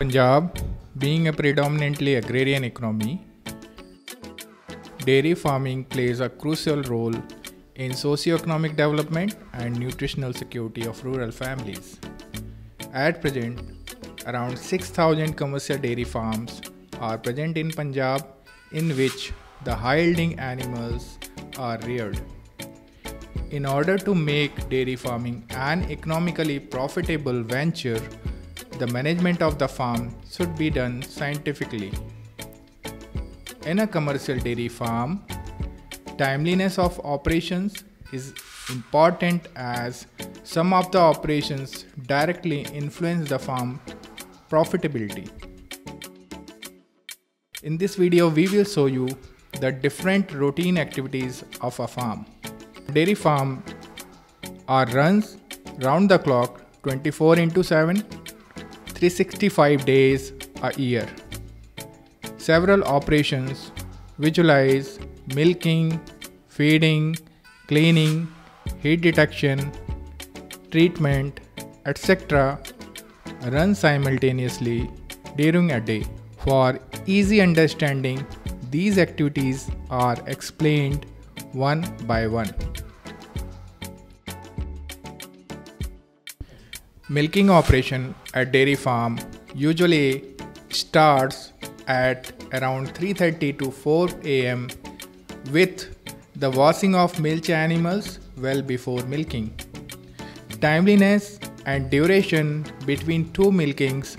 Punjab, being a predominantly agrarian economy, dairy farming plays a crucial role in socio-economic development and nutritional security of rural families. At present, around 6,000 commercial dairy farms are present in Punjab in which the high-yielding animals are reared. In order to make dairy farming an economically profitable venture, the management of the farm should be done scientifically. In a commercial dairy farm, timeliness of operations is important as some of the operations directly influence the farm profitability. In this video, we will show you the different routine activities of a farm. Dairy farm are runs round the clock 24 into 7 365 days a year. Several operations visualize milking, feeding, cleaning, heat detection, treatment, etc. run simultaneously during a day. For easy understanding, these activities are explained one by one. Milking operation at dairy farm usually starts at around 3:30 to 4 am with the washing of milch animals well before milking. Timeliness and duration between two milkings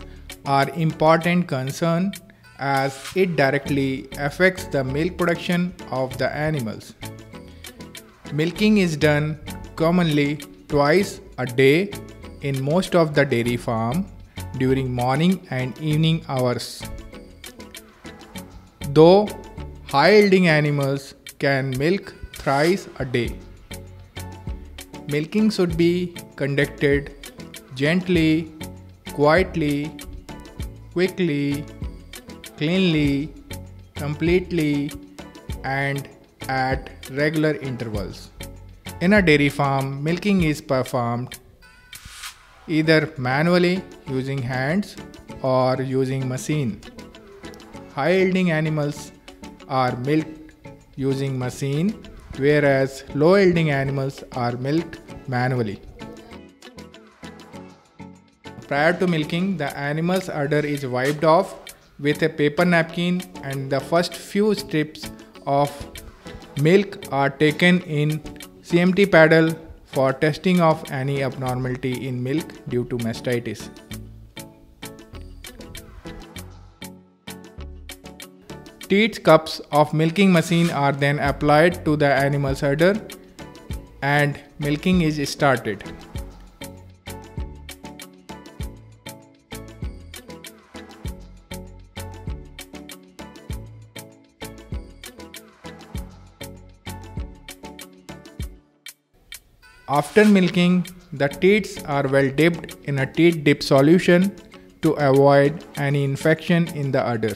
are important concern as it directly affects the milk production of the animals. Milking is done commonly twice a day in most of the dairy farm during morning and evening hours. Though high yielding animals can milk thrice a day. Milking should be conducted gently, quietly, quickly, cleanly, completely, and at regular intervals. In a dairy farm, milking is performed either manually using hands or using machine. High yielding animals are milked using machine whereas low yielding animals are milked manually. Prior to milking, the animal's udder is wiped off with a paper napkin and the first few strips of milk are taken in CMT paddle for testing of any abnormality in milk due to mastitis. Teats cups of milking machine are then applied to the animal's udder and milking is started. After milking, the teats are well dipped in a teat dip solution to avoid any infection in the udder.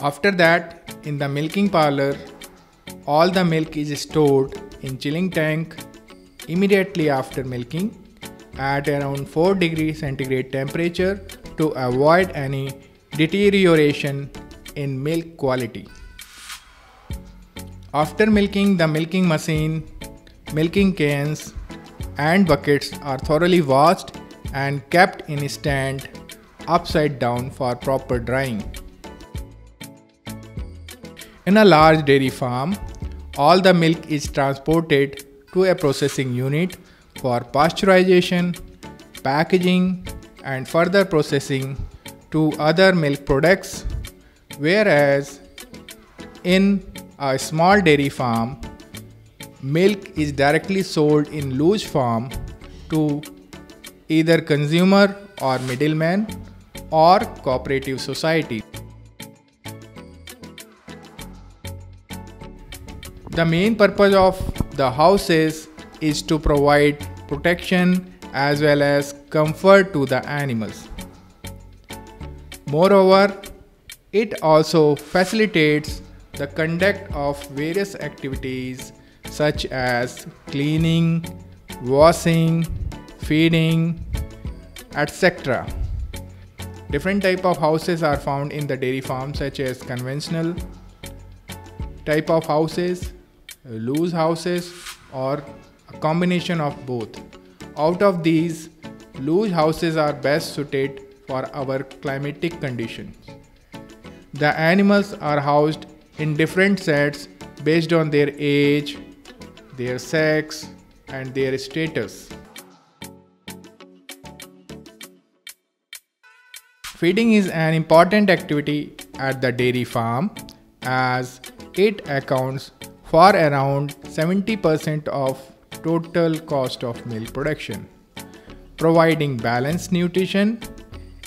After that, in the milking parlor, all the milk is stored in chilling tank immediately after milking at around 4 degrees centigrade temperature to avoid any deterioration in milk quality. After milking, the milking machine, milking cans, and buckets are thoroughly washed and kept in a stand upside down for proper drying. In a large dairy farm, all the milk is transported to a processing unit for pasteurization, packaging, and further processing to other milk products, whereas in a small dairy farm, milk is directly sold in loose form to either consumer or middleman or cooperative society. The main purpose of the houses is to provide protection as well as comfort to the animals. Moreover, it also facilitates the conduct of various activities such as cleaning, washing, feeding, etc. Different type of houses are found in the dairy farm such as conventional type of houses, loose houses or a combination of both. Out of these, loose houses are best suited for our climatic conditions. The animals are housed in different sets based on their age, their sex, and their status. Feeding is an important activity at the dairy farm as it accounts for around 70% of total cost of milk production. Providing balanced nutrition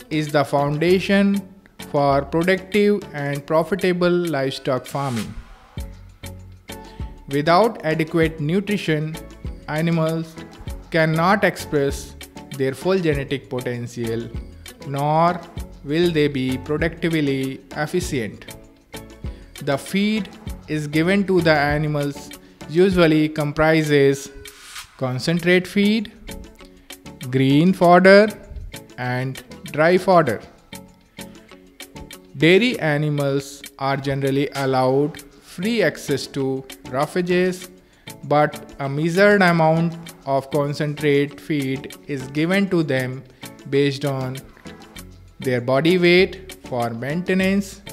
is the foundation for productive and profitable livestock farming. Without adequate nutrition, animals cannot express their full genetic potential nor will they be productively efficient. The feed is given to the animals usually comprises concentrate feed, green fodder and dry fodder. Dairy animals are generally allowed free access to roughages, but a measured amount of concentrate feed is given to them based on their body weight for maintenance,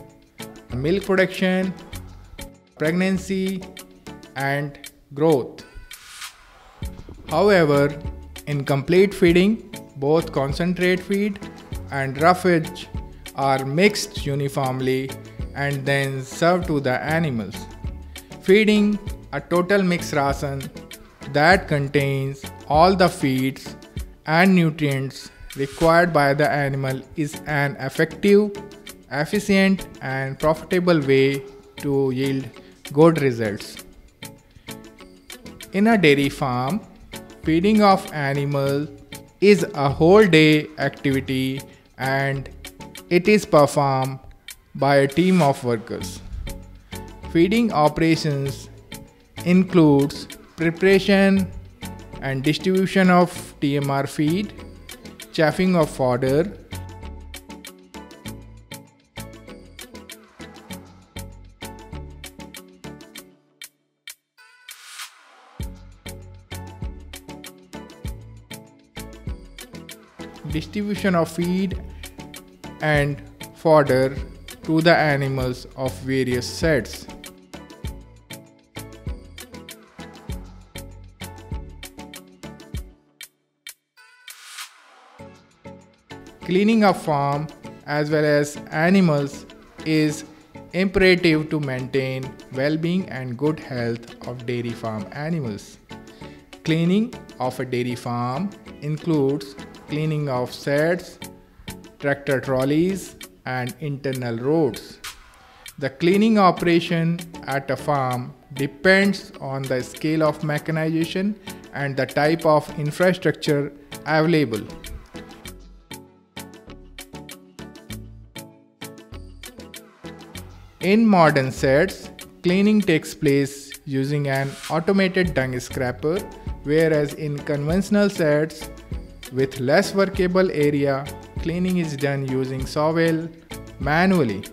milk production, pregnancy, and growth. However, in complete feeding, both concentrate feed and roughage are mixed uniformly and then served to the animals. Feeding a total mixed ration that contains all the feeds and nutrients required by the animal is an effective, efficient, and profitable way to yield good results. In a dairy farm, feeding of animals is a whole day activity and it is performed by a team of workers. Feeding operations includes preparation and distribution of TMR feed, chaffing of fodder, distribution of feed and fodder to the animals of various sets. Cleaning a farm as well as animals is imperative to maintain well-being and good health of dairy farm animals. Cleaning of a dairy farm includes cleaning of sheds, tractor trolleys, and internal roads. The cleaning operation at a farm depends on the scale of mechanization and the type of infrastructure available. In modern sets, cleaning takes place using an automated dung scraper, whereas in conventional sets, with less workable area, cleaning is done using shovel manually.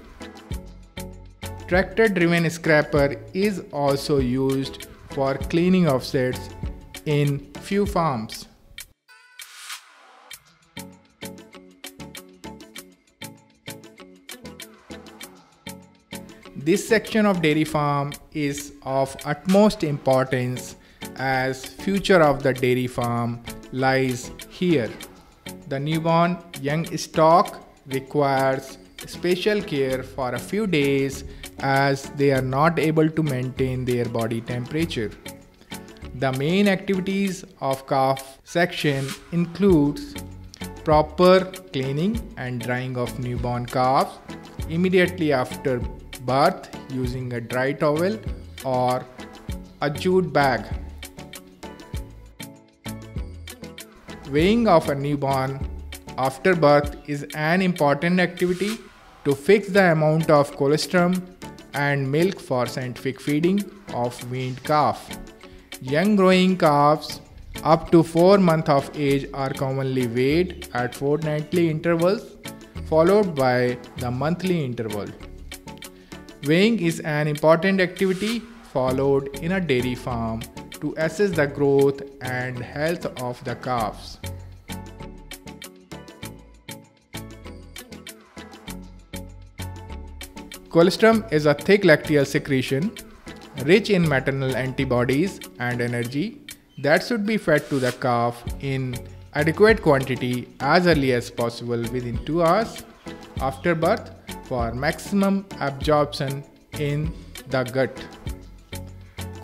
Tractor driven scraper is also used for cleaning of sets in few farms. This section of dairy farm is of utmost importance as future of the dairy farm lies here. The newborn young stock requires special care for a few days as they are not able to maintain their body temperature. The main activities of calf section includes proper cleaning and drying of newborn calves immediately after birth using a dry towel or a jute bag Weighing of a newborn after birth is an important activity to fix the amount of colostrum and milk for scientific feeding of weaned calf. Young growing calves up to 4 months of age are commonly weighed at fortnightly intervals followed by the monthly interval. Weighing is an important activity followed in a dairy farm to assess the growth and health of the calves. Colostrum is a thick lacteal secretion rich in maternal antibodies and energy that should be fed to the calf in adequate quantity as early as possible within 2 hours after birth for maximum absorption in the gut.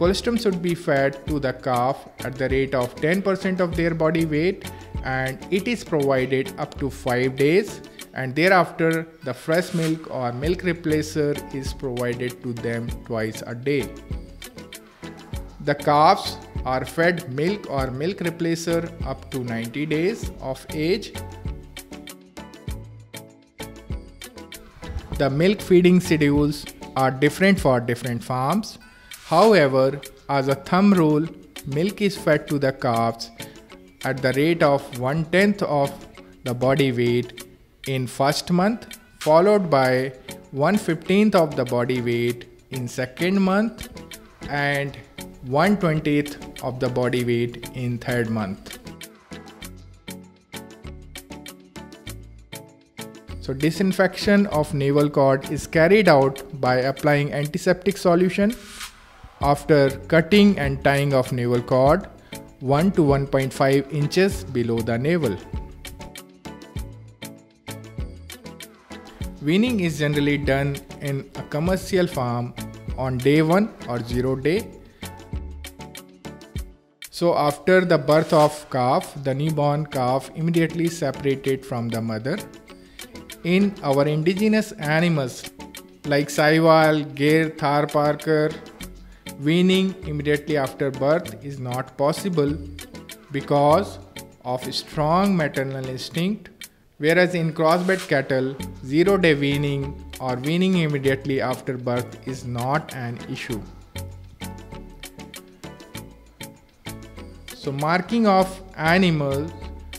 Colostrum should be fed to the calf at the rate of 10% of their body weight and it is provided up to 5 days and thereafter the fresh milk or milk replacer is provided to them twice a day. The calves are fed milk or milk replacer up to 90 days of age. The milk feeding schedules are different for different farms. However, as a thumb rule, milk is fed to the calves at the rate of one tenth of the body weight in first month followed by 1 15th of the body weight in second month and 1 20th of the body weight in third month. So disinfection of navel cord is carried out by applying antiseptic solution after cutting and tying of navel cord 1 to 1.5 inches below the navel. Weaning is generally done in a commercial farm on day 1 or 0 day. So after the birth of calf, the newborn calf immediately separated from the mother. In our indigenous animals like Sahiwal, Gir, Tharparkar, weaning immediately after birth is not possible because of strong maternal instinct Whereas in crossbred cattle, zero day weaning or weaning immediately after birth is not an issue. So, marking of animals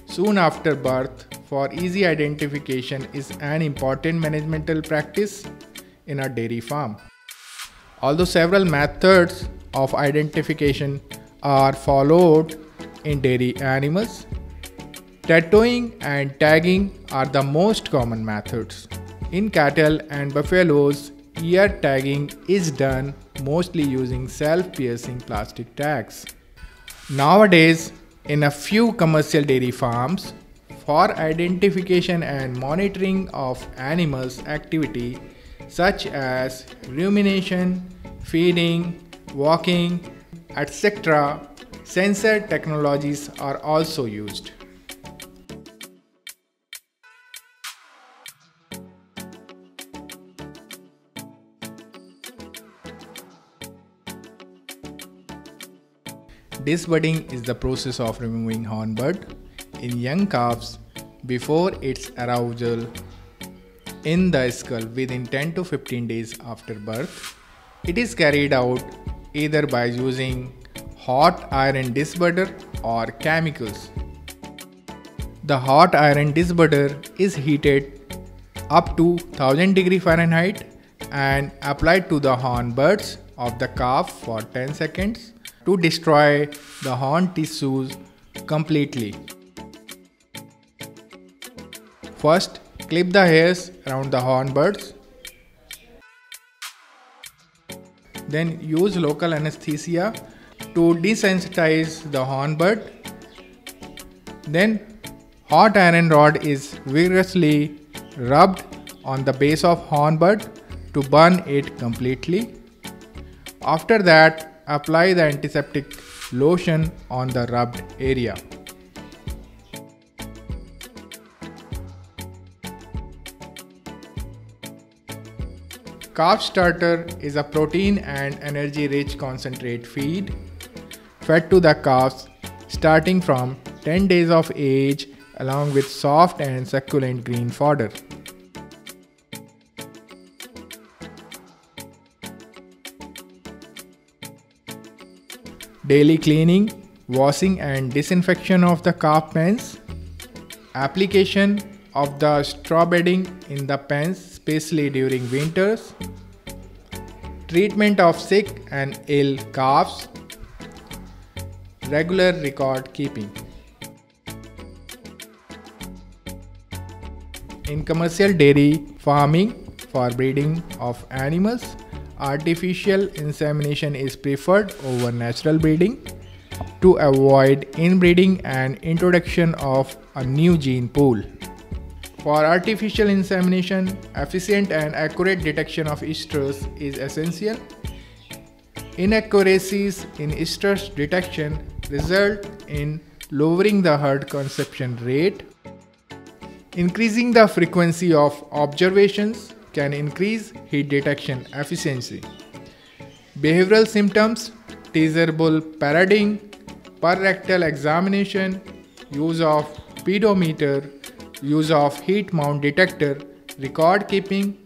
soon after birth for easy identification is an important managemental practice in a dairy farm. Although several methods of identification are followed in dairy animals, Tattooing and tagging are the most common methods. In cattle and buffaloes, ear tagging is done mostly using self-piercing plastic tags. Nowadays, in a few commercial dairy farms, for identification and monitoring of animals' activity such as rumination, feeding, walking, etc., sensor technologies are also used. Disbudding is the process of removing hornbud in young calves before its arousal in the skull within 10 to 15 days after birth. It is carried out either by using hot iron disbudder or chemicals. The hot iron disbudder is heated up to 1000 degree Fahrenheit and applied to the hornbuds of the calf for 10 seconds to destroy the horn tissues completely. First, clip the hairs around the horn buds. Then use local anesthesia to desensitize the horn bud. Then hot iron rod is vigorously rubbed on the base of horn bud to burn it completely. After that, apply the antiseptic lotion on the rubbed area. Calf starter is a protein and energy rich concentrate feed fed to the calves starting from 10 days of age along with soft and succulent green fodder. Daily cleaning washing and disinfection of the calf pens, application of the straw bedding in the pens, especially during winters, treatment of sick and ill calves, regular record keeping. In commercial dairy farming for breeding of animals, artificial insemination is preferred over natural breeding to avoid inbreeding and introduction of a new gene pool. For artificial insemination, efficient and accurate detection of estrus is essential. Inaccuracies in estrus detection result in lowering the herd conception rate. Increasing the frequency of observations can increase heat detection efficiency. Behavioral symptoms, teaser bull parading, per rectal examination, use of pedometer, use of heat mount detector, record keeping,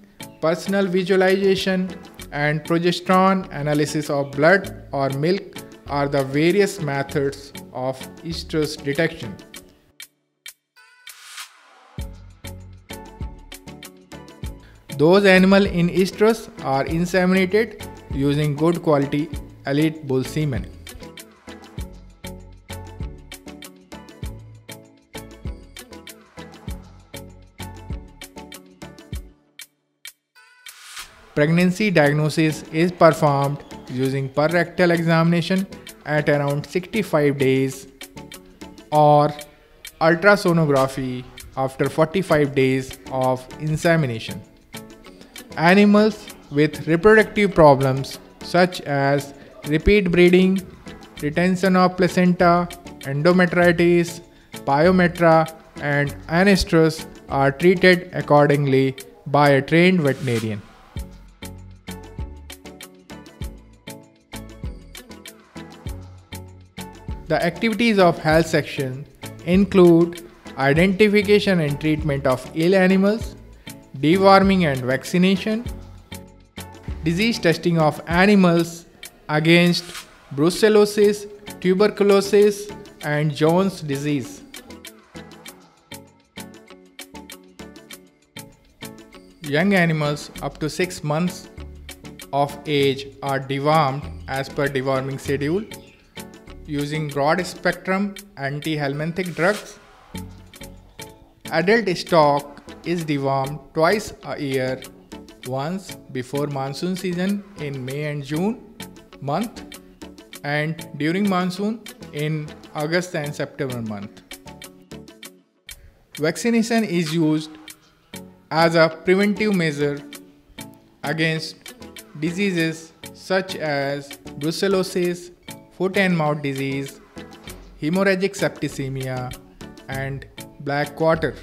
personal visualization, and progesterone analysis of blood or milk are the various methods of estrus detection. Those animals in estrus are inseminated using good quality elite bull semen. Pregnancy diagnosis is performed using per rectal examination at around 65 days or ultrasonography after 45 days of insemination. Animals with reproductive problems such as repeat breeding, retention of placenta, endometritis, pyometra, and anestrus are treated accordingly by a trained veterinarian. The activities of health section include identification and treatment of ill animals, deworming and vaccination, disease testing of animals against brucellosis, tuberculosis, and Johne's disease. Young animals up to 6 months of age are dewormed as per deworming schedule using broad spectrum anti-helminthic drugs. Adult stock is dewormed twice a year, once before monsoon season in May and June month and during monsoon in August and September month. Vaccination is used as a preventive measure against diseases such as brucellosis, foot and mouth disease, hemorrhagic septicemia, and black quarter.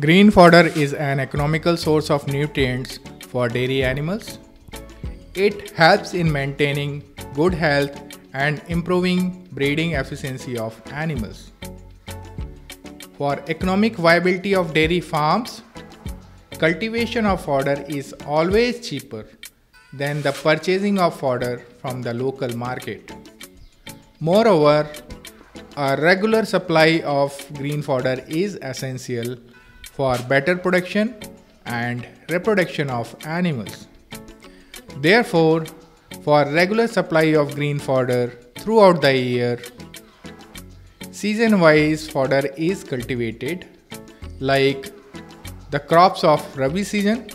Green fodder is an economical source of nutrients for dairy animals. It helps in maintaining good health and improving breeding efficiency of animals. For economic viability of dairy farms, cultivation of fodder is always cheaper than the purchasing of fodder from the local market. Moreover, a regular supply of green fodder is essential for better production and reproduction of animals. Therefore, for regular supply of green fodder throughout the year, season wise fodder is cultivated like the crops of Rabi season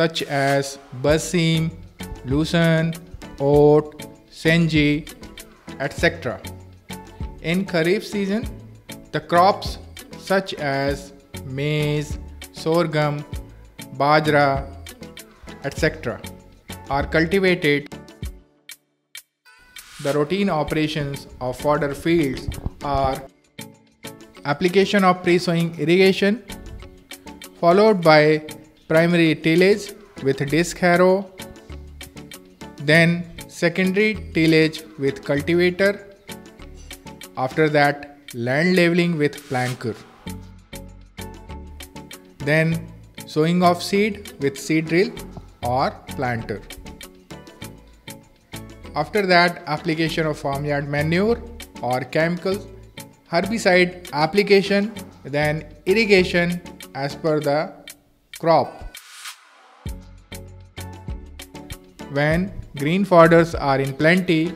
such as Berseem, Lucerne, Oat, Senji, etc. In Kharif season, the crops such as maize, sorghum, bajra, etc. are cultivated. The routine operations of fodder fields are application of pre-sowing irrigation followed by primary tillage with disc harrow, then secondary tillage with cultivator, after that land leveling with planter. Then sowing of seed with seed drill or planter. After that, application of farmyard manure or chemicals, herbicide application, then irrigation as per the crop. When green fodders are in plenty,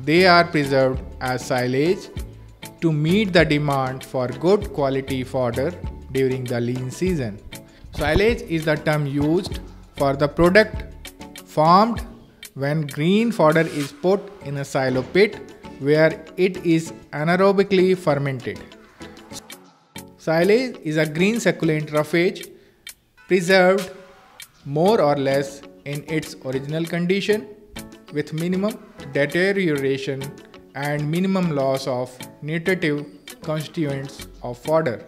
they are preserved as silage to meet the demand for good quality fodder during the lean season. Silage is the term used for the product formed when green fodder is put in a silo pit where it is anaerobically fermented. Silage is a green succulent roughage preserved more or less in its original condition with minimum deterioration and minimum loss of nutritive constituents of fodder.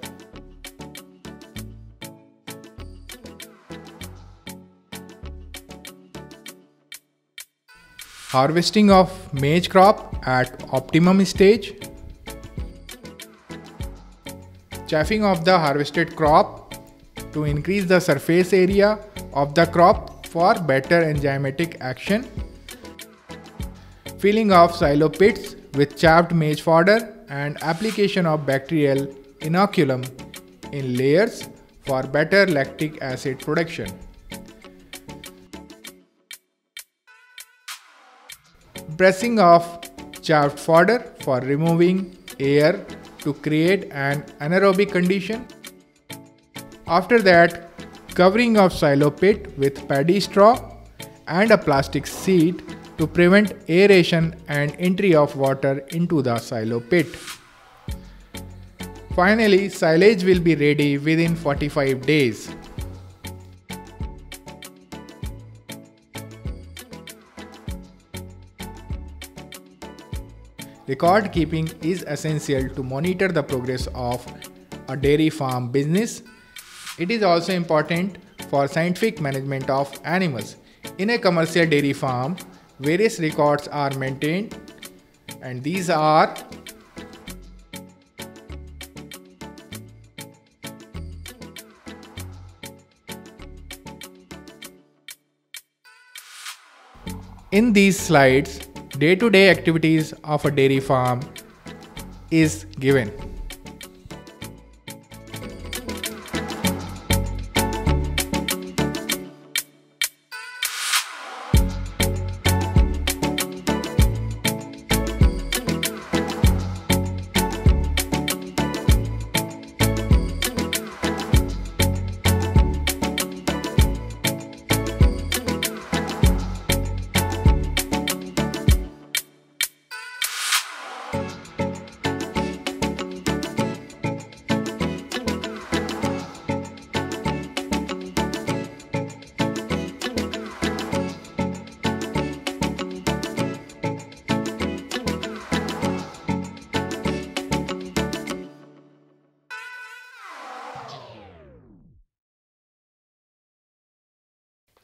Harvesting of maize crop at optimum stage. Chaffing of the harvested crop to increase the surface area of the crop for better enzymatic action. Filling of silo pits with chaffed maize fodder and application of bacterial inoculum in layers for better lactic acid production. Pressing of chaffed fodder for removing air to create an anaerobic condition. After that, covering of silo pit with paddy straw and a plastic sheet to prevent aeration and entry of water into the silo pit. Finally, silage will be ready within 45 days. Record keeping is essential to monitor the progress of a dairy farm business. It is also important for scientific management of animals. In a commercial dairy farm, various records are maintained and these are In these slides, day-to-day -day activities of a dairy farm is given.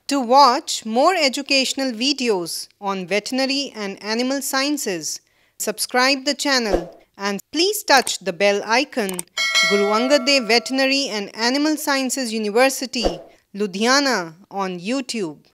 To watch more educational videos on veterinary and animal sciences, subscribe the channel and please touch the bell icon. Guru Angad Dev Veterinary and Animal Sciences University, Ludhiana on YouTube.